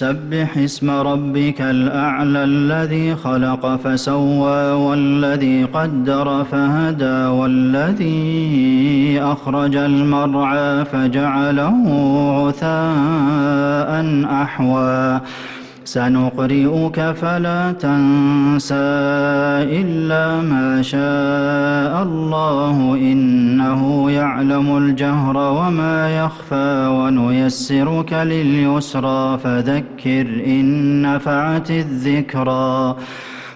سبح اسم ربك الأعلى الذي خلق فسوى والذي قدر فهدى والذي أخرج المرعى فجعله غثاء أحوى سنقرئك فلا تنسى إلا ما شاء الله إنه يعلم الجهر وما يخفى ونيسرك لليسرى فذكر إن نفعت الذكرى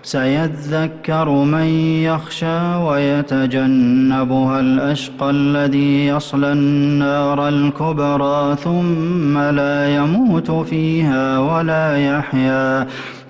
سيذكر من يخشى ويتجنبها الأشقى الذي يصلى النار الكبرى ثم لا يموت فيها ولا يحيا.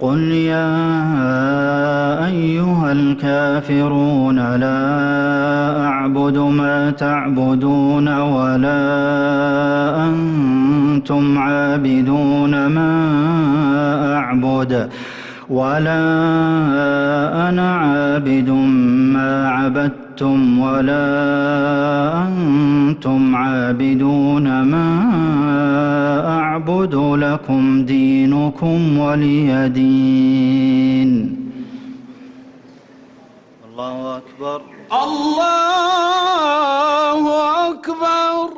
قل يا أيها الكافرون لا أعبد ما تعبدون ولا أنتم عابدون ما أعبد ولا أنا عابد ما عبدتم ولا أنتم عابدون ما أعبد لكم دينكم ولي دين. الله أكبر. الله أكبر.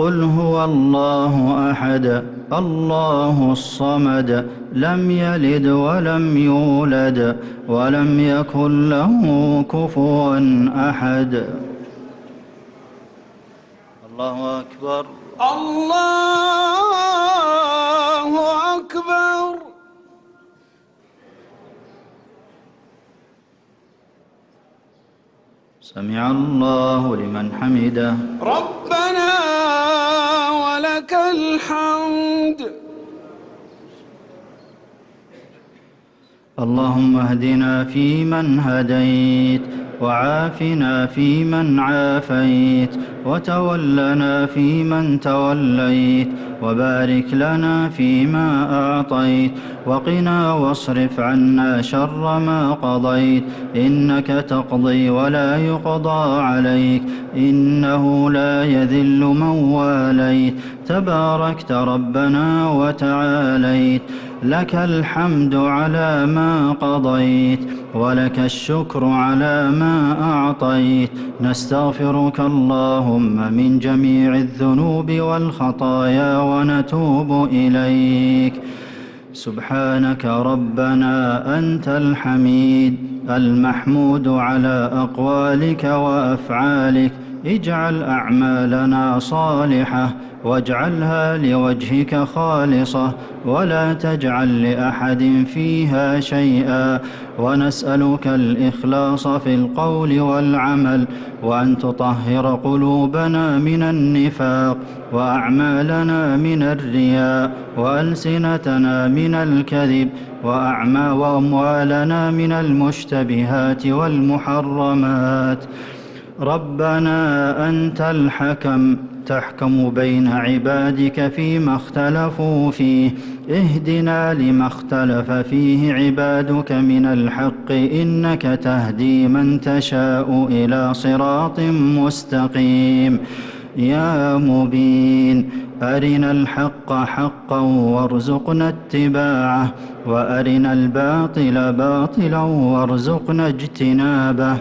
قل هو الله احد الله الصمد لم يلد ولم يولد ولم يكن له كفوا احد. الله أكبر. الله أكبر. سمع الله لمن حمده. ربنا ولك الحمد. اللهم اهدنا فيمن هديت وعافنا فيمن عافيت وتولنا فيمن توليت وبارك لنا فيما أعطيت وقنا واصرف عنا شر ما قضيت إنك تقضي ولا يقضى عليك إنه لا يذل من واليت. تباركت ربنا وتعاليت. لك الحمد على ما قضيت ولك الشكر على ما أعطيت. نستغفرك اللهم من جميع الذنوب والخطايا ونتوب إليك. سبحانك ربنا أنت الحميد المحمود على أقوالك وأفعالك. اجعل أعمالنا صالحة واجعلها لوجهك خالصة ولا تجعل لأحد فيها شيئا ونسألك الإخلاص في القول والعمل وأن تطهر قلوبنا من النفاق وأعمالنا من الرياء وألسنتنا من الكذب وأعمى وأموالنا من المشتبهات والمحرمات ربنا أنت الحكم تحكم بين عبادك فيما اختلفوا فيه. اهدنا لما اختلف فيه عبادك من الحق إنك تهدي من تشاء إلى صراط مستقيم. يا مبين أرنا الحق حقا وارزقنا اتباعه وأرنا الباطل باطلا وارزقنا اجتنابه.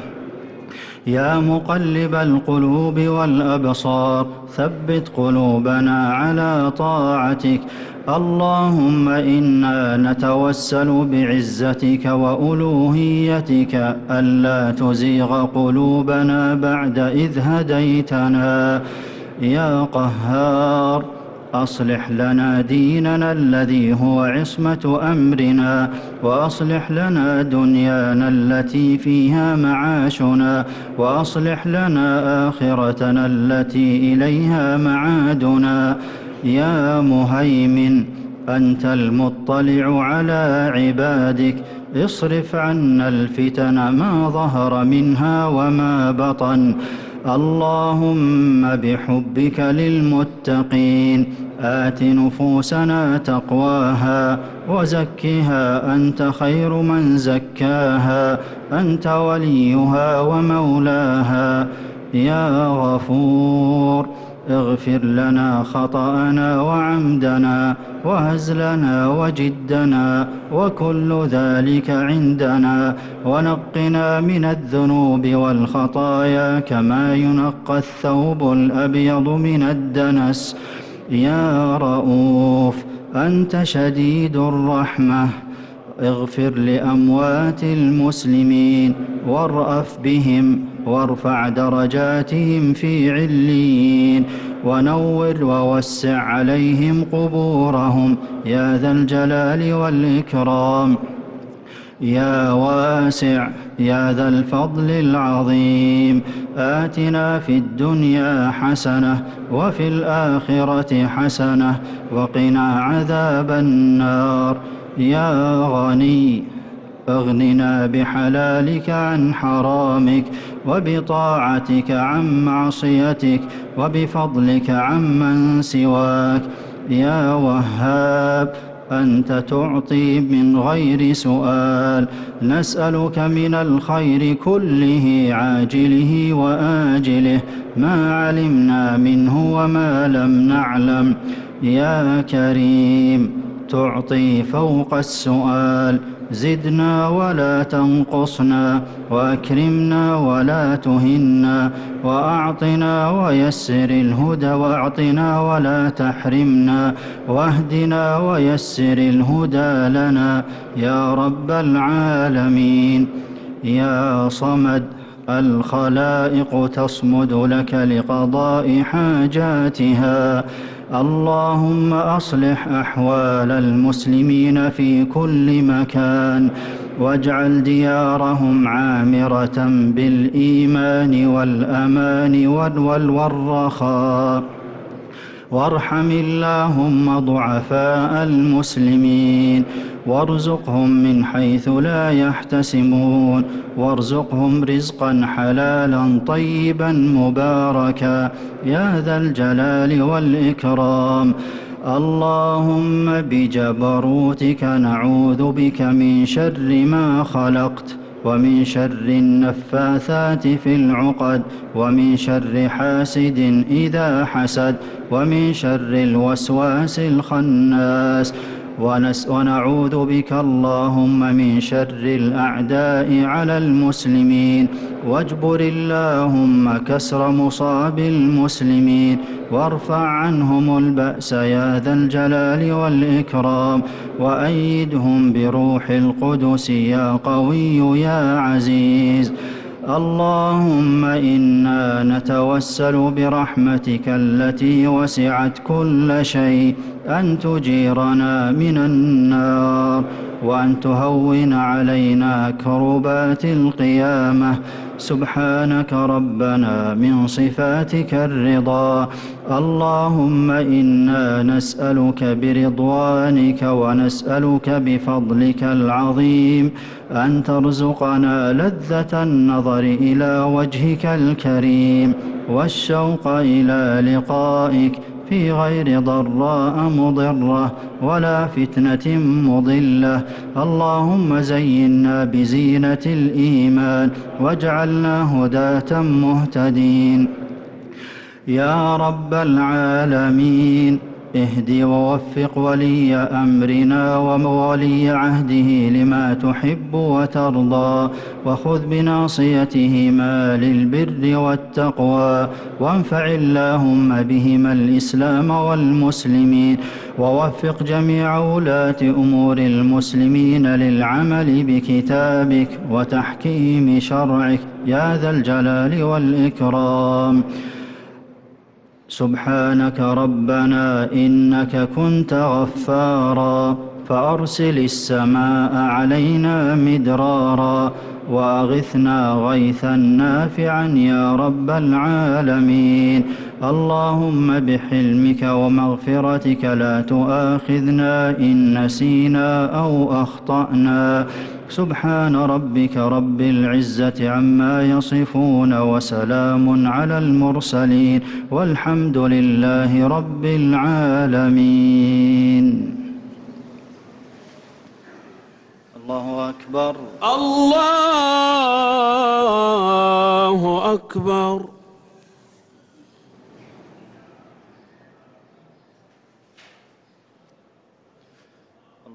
يا مقلب القلوب والأبصار ثبت قلوبنا على طاعتك. اللهم إنا نتوسل بعزتك وألوهيتك ألا تزيغ قلوبنا بعد إذ هديتنا. يا قهار أصلح لنا ديننا الذي هو عصمة أمرنا وأصلح لنا دنيانا التي فيها معاشنا وأصلح لنا آخرتنا التي إليها معادنا. يا مهيمن أنت المطلع على عبادك. اصرف عنا الفتن ما ظهر منها وما بطن. اللهم بحبك للمتقين آت نفوسنا تقواها وزكها أنت خير من زكاها أنت وليها ومولاها يا غفور. اغفر لنا خطأنا وعمدنا وهزلنا وجدنا وكل ذلك عندنا. ونقنا من الذنوب والخطايا كما ينقى الثوب الأبيض من الدنس. يا رؤوف أنت شديد الرحمة. اغفر لأموات المسلمين وارأف بهم وارفع درجاتهم في عليين ونور ووسع عليهم قبورهم. يا ذا الجلال والإكرام. يا واسع يا ذا الفضل العظيم. آتنا في الدنيا حسنة وفي الآخرة حسنة وقنا عذاب النار. يا غني أغننا بحلالك عن حرامك وبطاعتك عن معصيتك وبفضلك عمن سواك. يا وهاب أنت تعطي من غير سؤال. نسألك من الخير كله عاجله وآجله. ما علمنا منه وما لم نعلم. يا كريم تعطي فوق السؤال. زدنا ولا تنقصنا وأكرمنا ولا تهنا وأعطنا ويسر الهدى وأعطنا ولا تحرمنا. واهدنا ويسر الهدى لنا يا رب العالمين. يا صمد الخلائق تصمد لك لقضاء حاجاتها. اللهم أصلح أحوال المسلمين في كل مكان واجعل ديارهم عامرة بالإيمان والأمان والرخاء وارحم اللهم ضعفاء المسلمين وارزقهم من حيث لا يحتسبون وارزقهم رزقا حلالا طيبا مباركا. يا ذا الجلال والإكرام. اللهم بجبروتك نعوذ بك من شر ما خلقت. ومن شر النفاثات في العقد ومن شر حاسد إذا حسد ومن شر الوسواس الخناس. ونعوذ بك اللهم من شر الأعداء على المسلمين. واجبر اللهم كسر مصاب المسلمين. وارفع عنهم البأس يا ذا الجلال والإكرام. وأيدهم بروح القدس يا قوي يا عزيز. اللهم إنا نتوسل برحمتك التي وسعت كل شيء أن تجيرنا من النار وأن تهون علينا كربات القيامة سبحانك ربنا من صفاتك الرضا. اللهم إنا نسألك برضوانك ونسألك بفضلك العظيم. أن ترزقنا لذة النظر إلى وجهك الكريم. والشوق إلى لقائك. في غير ضراء مضرة ولا فتنة مضلة. اللهم زينا بزينة الإيمان واجعلنا هداة مهتدين. يا رب العالمين. اهد ووفق ولي أمرنا ومولي عهده لما تحب وترضى وخذ بناصيتهما للبر والتقوى وانفع اللهم بهما الإسلام والمسلمين ووفق جميع ولاة أمور المسلمين للعمل بكتابك وتحكيم شرعك يا ذا الجلال والإكرام. سبحانك ربنا إنك كنت غفارا فأرسل السماء علينا مدرارا وأغثنا غيثا نافعا يا رب العالمين اللهم بحلمك ومغفرتك لا تؤاخذنا إن نسينا أو أخطأنا سبحان ربك رب العزة عما يصفون وسلام على المرسلين والحمد لله رب العالمين. الله أكبر. الله أكبر.